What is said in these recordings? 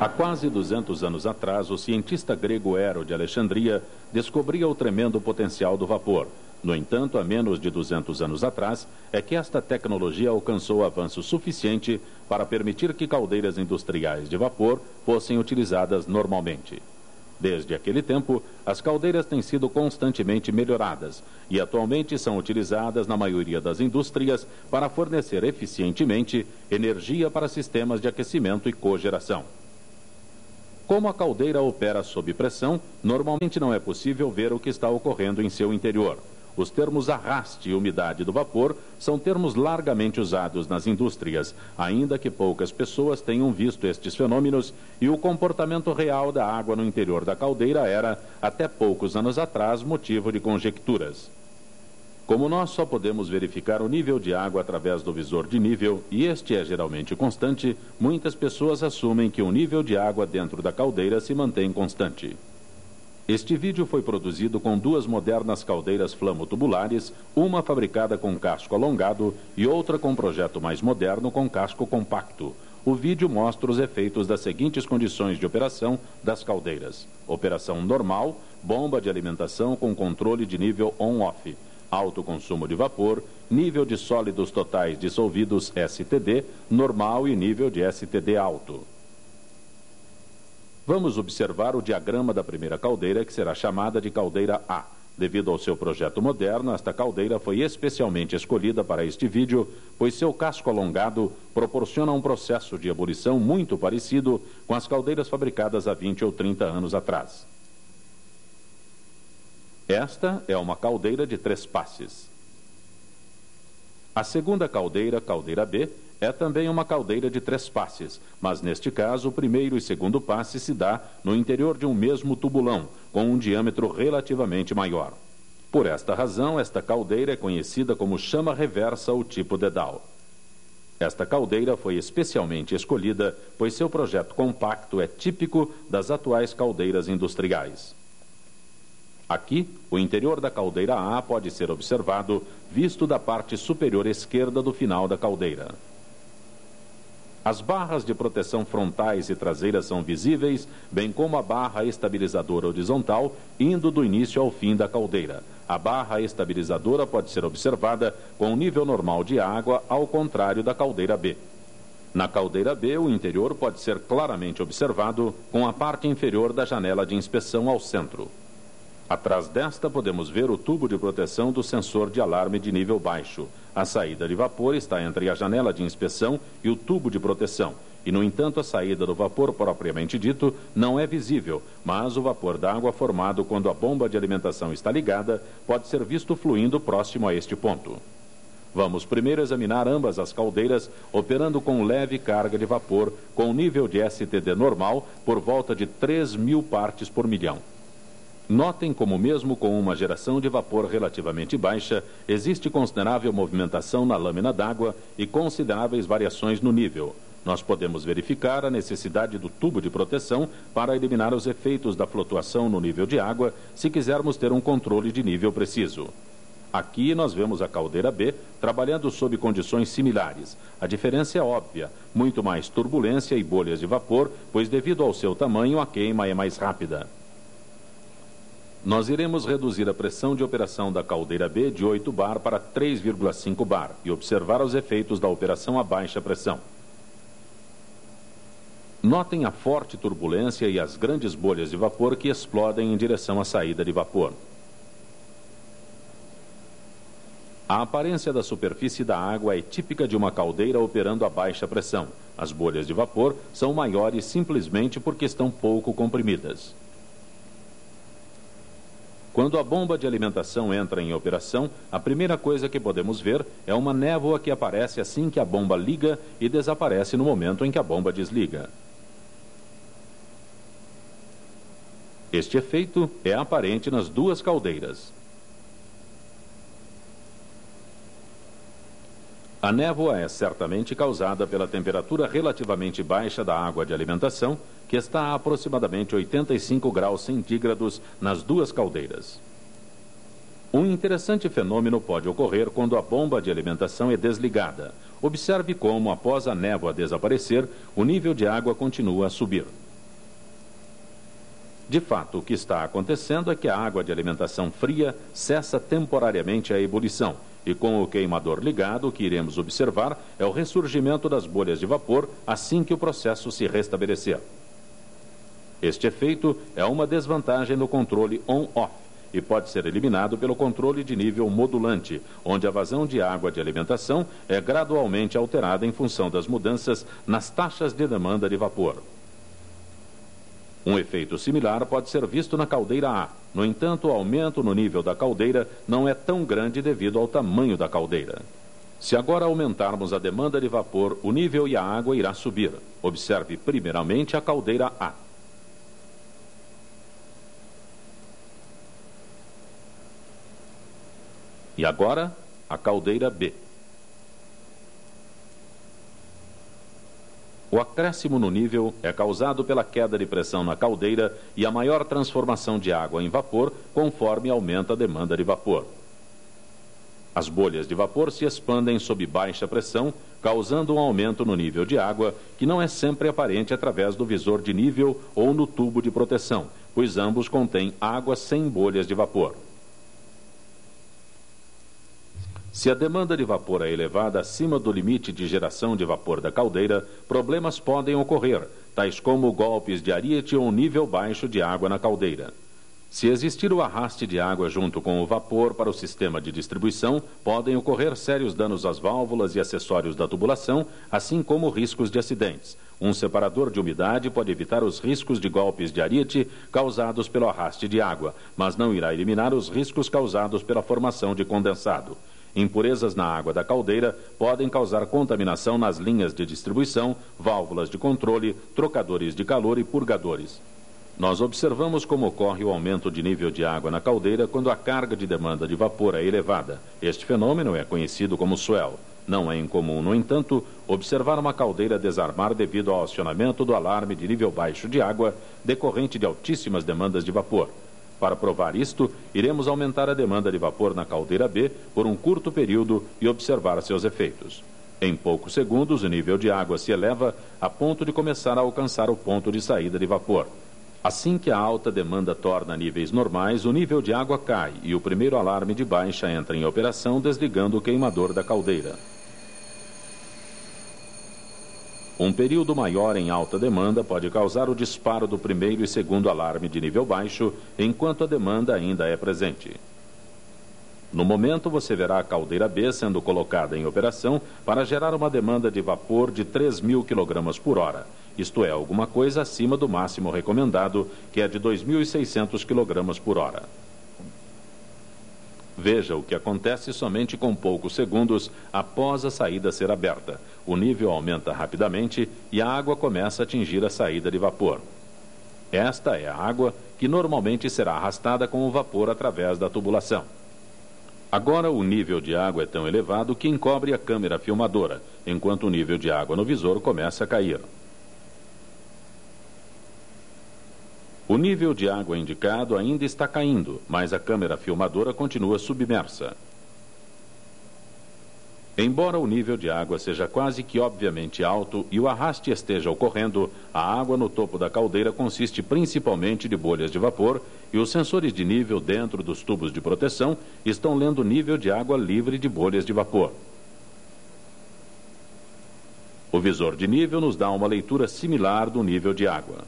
Há quase 200 anos atrás, o cientista grego Ero de Alexandria descobria o tremendo potencial do vapor. No entanto, há menos de 200 anos atrás, é que esta tecnologia alcançou avanço suficiente para permitir que caldeiras industriais de vapor fossem utilizadas normalmente. Desde aquele tempo, as caldeiras têm sido constantemente melhoradas e atualmente são utilizadas na maioria das indústrias para fornecer eficientemente energia para sistemas de aquecimento e cogeração. Como a caldeira opera sob pressão, normalmente não é possível ver o que está ocorrendo em seu interior. Os termos arraste e umidade do vapor são termos largamente usados nas indústrias, ainda que poucas pessoas tenham visto estes fenômenos e o comportamento real da água no interior da caldeira era, até poucos anos atrás, motivo de conjecturas. Como nós só podemos verificar o nível de água através do visor de nível, e este é geralmente constante, muitas pessoas assumem que o nível de água dentro da caldeira se mantém constante. Este vídeo foi produzido com duas modernas caldeiras flamotubulares, uma fabricada com casco alongado e outra com projeto mais moderno com casco compacto. O vídeo mostra os efeitos das seguintes condições de operação das caldeiras: operação normal, bomba de alimentação com controle de nível on-off alto consumo de vapor, nível de sólidos totais dissolvidos STD normal e nível de STD alto. Vamos observar o diagrama da primeira caldeira, que será chamada de caldeira A. Devido ao seu projeto moderno, esta caldeira foi especialmente escolhida para este vídeo, pois seu casco alongado proporciona um processo de ebulição muito parecido com as caldeiras fabricadas há 20 ou 30 anos atrás. Esta é uma caldeira de três passes. A segunda caldeira, caldeira B, é também uma caldeira de três passes, mas neste caso o primeiro e segundo passe se dá no interior de um mesmo tubulão, com um diâmetro relativamente maior. Por esta razão, esta caldeira é conhecida como chama reversa ou tipo dedal. Esta caldeira foi especialmente escolhida, pois seu projeto compacto é típico das atuais caldeiras industriais. Aqui, o interior da caldeira A pode ser observado, visto da parte superior esquerda do final da caldeira. As barras de proteção frontais e traseiras são visíveis, bem como a barra estabilizadora horizontal, indo do início ao fim da caldeira. A barra estabilizadora pode ser observada com o nível normal de água, ao contrário da caldeira B. Na caldeira B, o interior pode ser claramente observado com a parte inferior da janela de inspeção ao centro. Atrás desta, podemos ver o tubo de proteção do sensor de alarme de nível baixo. A saída de vapor está entre a janela de inspeção e o tubo de proteção. E, no entanto, a saída do vapor propriamente dito não é visível, mas o vapor d'água formado quando a bomba de alimentação está ligada pode ser visto fluindo próximo a este ponto. Vamos primeiro examinar ambas as caldeiras operando com leve carga de vapor com nível de STD normal por volta de 3 mil partes por milhão. Notem como, mesmo com uma geração de vapor relativamente baixa, existe considerável movimentação na lâmina d'água e consideráveis variações no nível. Nós podemos verificar a necessidade do tubo de proteção para eliminar os efeitos da flutuação no nível de água se quisermos ter um controle de nível preciso. Aqui nós vemos a caldeira B trabalhando sob condições similares. A diferença é óbvia: muito mais turbulência e bolhas de vapor, pois devido ao seu tamanho a queima é mais rápida. Nós iremos reduzir a pressão de operação da caldeira B de 8 bar para 3,5 bar e observar os efeitos da operação a baixa pressão. Notem a forte turbulência e as grandes bolhas de vapor que explodem em direção à saída de vapor. A aparência da superfície da água é típica de uma caldeira operando a baixa pressão. As bolhas de vapor são maiores simplesmente porque estão pouco comprimidas. Quando a bomba de alimentação entra em operação, a primeira coisa que podemos ver é uma névoa que aparece assim que a bomba liga e desaparece no momento em que a bomba desliga. Este efeito é aparente nas duas caldeiras. A névoa é certamente causada pela temperatura relativamente baixa da água de alimentação, que está a aproximadamente 85 graus centígrados nas duas caldeiras. Um interessante fenômeno pode ocorrer quando a bomba de alimentação é desligada. Observe como, após a névoa desaparecer, o nível de água continua a subir. De fato, o que está acontecendo é que a água de alimentação fria cessa temporariamente a ebulição. E com o queimador ligado, o que iremos observar é o ressurgimento das bolhas de vapor assim que o processo se restabelecer. Este efeito é uma desvantagem no controle on-off e pode ser eliminado pelo controle de nível modulante, onde a vazão de água de alimentação é gradualmente alterada em função das mudanças nas taxas de demanda de vapor. Um efeito similar pode ser visto na caldeira A. No entanto, o aumento no nível da caldeira não é tão grande devido ao tamanho da caldeira. Se agora aumentarmos a demanda de vapor, o nível e a água irá subir. Observe primeiramente a caldeira A. E agora, a caldeira B. O acréscimo no nível é causado pela queda de pressão na caldeira e a maior transformação de água em vapor conforme aumenta a demanda de vapor. As bolhas de vapor se expandem sob baixa pressão, causando um aumento no nível de água, que não é sempre aparente através do visor de nível ou no tubo de proteção, pois ambos contêm água sem bolhas de vapor. Se a demanda de vapor é elevada acima do limite de geração de vapor da caldeira, problemas podem ocorrer, tais como golpes de ariete ou um nível baixo de água na caldeira. Se existir o arraste de água junto com o vapor para o sistema de distribuição, podem ocorrer sérios danos às válvulas e acessórios da tubulação, assim como riscos de acidentes. Um separador de umidade pode evitar os riscos de golpes de ariete causados pelo arraste de água, mas não irá eliminar os riscos causados pela formação de condensado. Impurezas na água da caldeira podem causar contaminação nas linhas de distribuição, válvulas de controle, trocadores de calor e purgadores. Nós observamos como ocorre o aumento de nível de água na caldeira quando a carga de demanda de vapor é elevada. Este fenômeno é conhecido como swell. Não é incomum, no entanto, observar uma caldeira desarmar devido ao acionamento do alarme de nível baixo de água decorrente de altíssimas demandas de vapor. Para provar isto, iremos aumentar a demanda de vapor na caldeira B por um curto período e observar seus efeitos. Em poucos segundos, o nível de água se eleva a ponto de começar a alcançar o ponto de saída de vapor. Assim que a alta demanda torna níveis normais, o nível de água cai e o primeiro alarme de baixa entra em operação, desligando o queimador da caldeira. Um período maior em alta demanda pode causar o disparo do primeiro e segundo alarme de nível baixo, enquanto a demanda ainda é presente. No momento, você verá a caldeira B sendo colocada em operação para gerar uma demanda de vapor de 3 mil kg por hora, isto é, alguma coisa acima do máximo recomendado, que é de 2.600 kg por hora. Veja o que acontece somente com poucos segundos após a saída ser aberta. O nível aumenta rapidamente e a água começa a atingir a saída de vapor. Esta é a água que normalmente será arrastada com o vapor através da tubulação. Agora o nível de água é tão elevado que encobre a câmera filmadora, enquanto o nível de água no visor começa a cair. O nível de água indicado ainda está caindo, mas a câmera filmadora continua submersa. Embora o nível de água seja quase que obviamente alto e o arraste esteja ocorrendo, a água no topo da caldeira consiste principalmente de bolhas de vapor e os sensores de nível dentro dos tubos de proteção estão lendo o nível de água livre de bolhas de vapor. O visor de nível nos dá uma leitura similar do nível de água.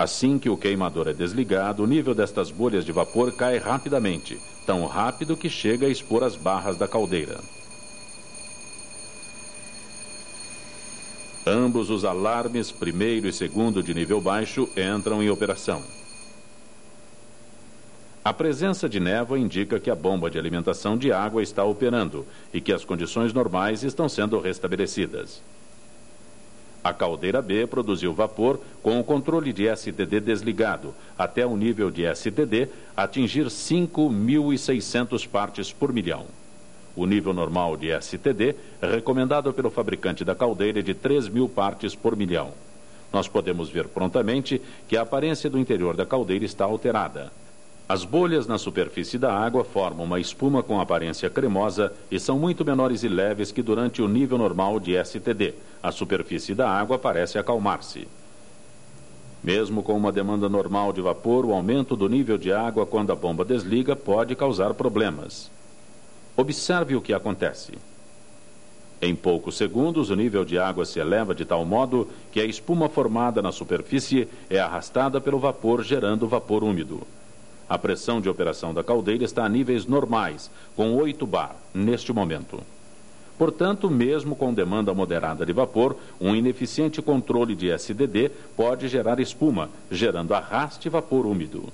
Assim que o queimador é desligado, o nível destas bolhas de vapor cai rapidamente, tão rápido que chega a expor as barras da caldeira. Ambos os alarmes, primeiro e segundo de nível baixo, entram em operação. A presença de névoa indica que a bomba de alimentação de água está operando e que as condições normais estão sendo restabelecidas. A caldeira B produziu vapor com o controle de STD desligado, até o nível de STD atingir 5.600 partes por milhão. O nível normal de STD, recomendado pelo fabricante da caldeira, é de 3.000 partes por milhão. Nós podemos ver prontamente que a aparência do interior da caldeira está alterada. As bolhas na superfície da água formam uma espuma com aparência cremosa e são muito menores e leves que durante o nível normal de STD. A superfície da água parece acalmar-se. Mesmo com uma demanda normal de vapor, o aumento do nível de água quando a bomba desliga pode causar problemas. Observe o que acontece. Em poucos segundos, o nível de água se eleva de tal modo que a espuma formada na superfície é arrastada pelo vapor, gerando vapor úmido. A pressão de operação da caldeira está a níveis normais, com 8 bar, neste momento. Portanto, mesmo com demanda moderada de vapor, um ineficiente controle de SDD pode gerar espuma, gerando arraste e vapor úmido.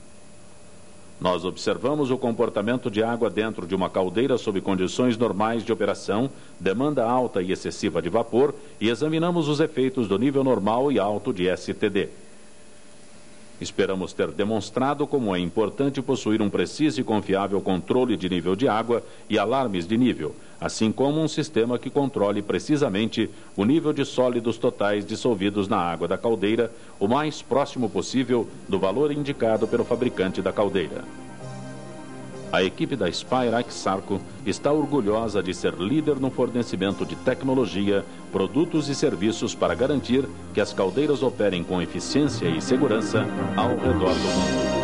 Nós observamos o comportamento de água dentro de uma caldeira sob condições normais de operação, demanda alta e excessiva de vapor e examinamos os efeitos do nível normal e alto de STD. Esperamos ter demonstrado como é importante possuir um preciso e confiável controle de nível de água e alarmes de nível, assim como um sistema que controle precisamente o nível de sólidos totais dissolvidos na água da caldeira, o mais próximo possível do valor indicado pelo fabricante da caldeira. A equipe da Spirax Sarco está orgulhosa de ser líder no fornecimento de tecnologia, produtos e serviços para garantir que as caldeiras operem com eficiência e segurança ao redor do mundo.